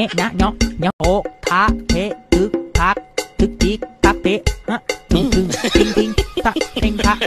nhé nhá nhó nhó ô tha thế tứ thác thức tiết tắc tế ha tứ tứ tinh tinh tắc tinh tắc